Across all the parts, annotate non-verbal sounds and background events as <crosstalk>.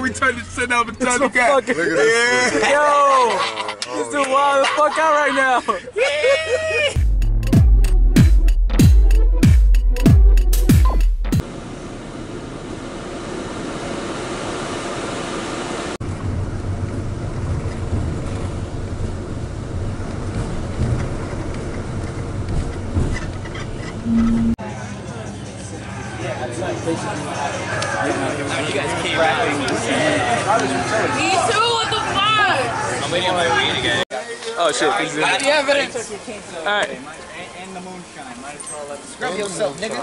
We turned this shit up and turned the guy. Look at this. <laughs> Yeah. Yo, oh, this dude wild the fuck out right now. You guys keep rapping. Me too, what the fuck? I'm waiting on my weed again. Oh shit. Got the evidence. Alright. And the moonshine. Might as well let Scrub yourself, nigga.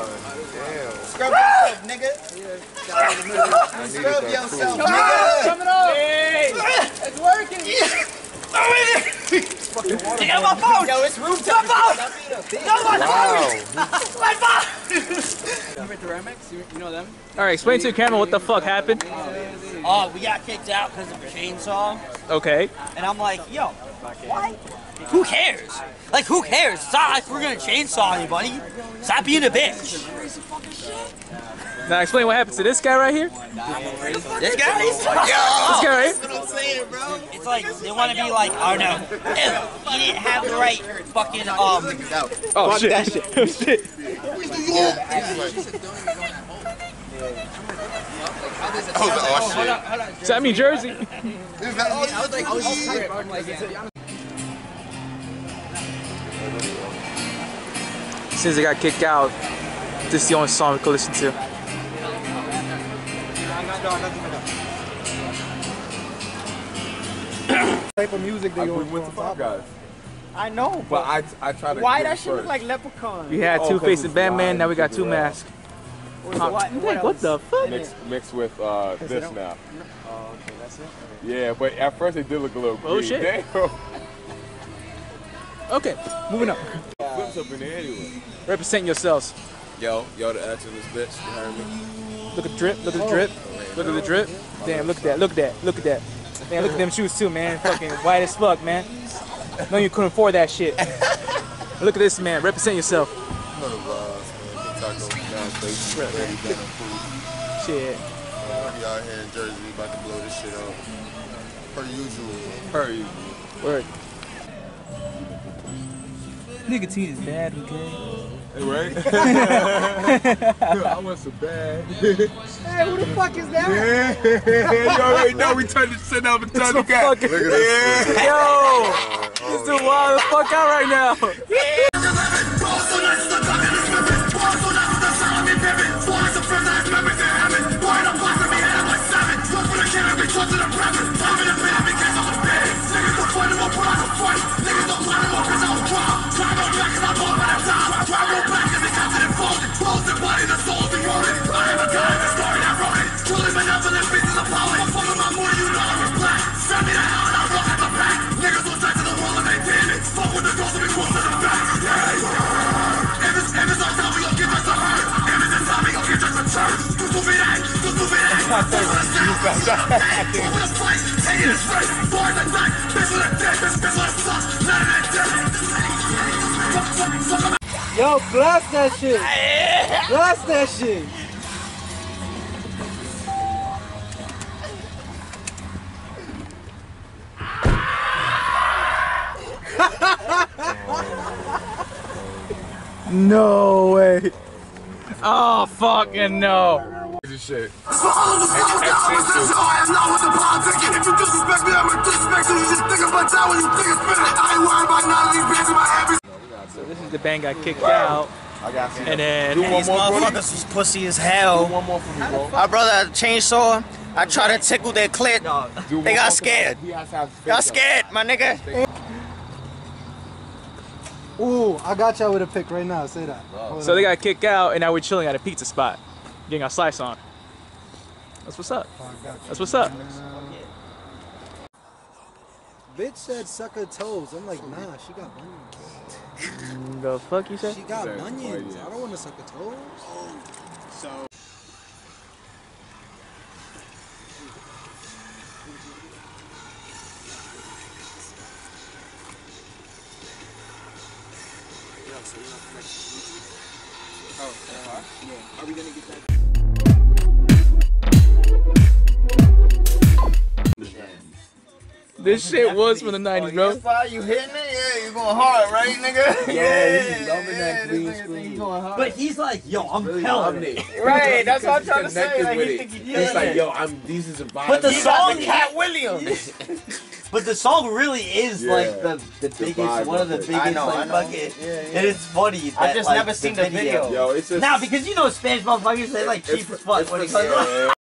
Scrub yourself, nigga. Scrub yourself, nigga. Coming up! It's working! Get out my phone! Yo, it's room temperature. My phone! Yo, my phone! <laughs> My phone! With the you, you know them? Alright, explain to the camera what the fuck happened. Oh, we got kicked out because of a chainsaw. Okay. And I'm like, yo, what? Who cares? Like, who cares? It's not like we're gonna chainsaw anybody. Stop being a bitch. Now explain what happens to this guy right here. This guy? This guy right here. what I'm saying, bro. It's like they want to be like, oh no, he didn't have the right fucking um. Oh shit. <laughs> oh shit. Oh, oh, shit. Is that me Jersey? Since I got kicked out, this is the only song we could listen to. <coughs> type of music they I going went to Five Guys. I know, But but I, I tried to why get that it shit look like Leprechaun? We had Oh, Two 'cause Face and Batman, now we got Two live. Masks. What, what, What, else? the fuck? Mixed, mixed with uh, this now. Oh, okay, that's it. Yeah, but at first it did look a little Oh, green. shit. <laughs> Damn. Okay, moving up. Flips up in there anyway. Represent yourselves. Yo, yo, the this bitch. You heard me? Look at the drip, look at the drip, look at the drip. Damn, look at that, look at that, look at that. Man, look at them shoes too, man. Fucking white as fuck, man. No, you couldn't afford that shit. <laughs> Look at this, man. Represent yourself. You know the vibes, man. Taco, down station, ready, down food. Shit. Uh, we out here in Jersey, about to blow this shit up. Per usual. Per usual. Word. Nicotine is bad, okay? Hey, right? <laughs> I want some bad. Hey, who the fuck is that? Yeah, <laughs> you already know we turned this shit up and turned the guy. fucking- Look at this. Yeah. Yo! This dude wild the fuck out right now. Yo, blast that shit. Blast that shit. <laughs> No way. Oh, fucking no. Crazy shit. So this is the band got kicked out, I got some. and then Do These more for me. motherfuckers was pussy as hell. One more for me, bro. My brother had a chainsaw. I tried to tickle their clit. Do They got scared. He has to have his face Got scared, my nigga. Ooh, I got y'all with a pick right now. Say that. Hold so they got kicked out, and now we're chilling at a pizza spot, getting our slice on. That's what's up. That's what's up. Bitch said suck her toes. I'm like, nah, she got bunions. The fuck you said? She got Said bunions. bunions. I don't want to suck her toes. oh Are we gonna get that? This shit was from the 90s, bro. Fire, you hitting it? Yeah, you going hard, right, nigga? Yeah, he's loving that green screen. he going hard. But he's like, yo, I'm Really killing loving it. it. <laughs> Right, that's what I'm Because trying to he's say. Like, with he it. think he He's killing like, yo, I'm. These is the vibes. But the He song- the Katt Williams. <laughs> But the song really is Yeah. like the, the biggest, vibe one of the biggest, I know, like I know. Yeah, yeah. And it's funny. That, I just like, never seen the video. Yo, it's just. Now, because you know Spanish motherfuckers, they like cheap as fuck.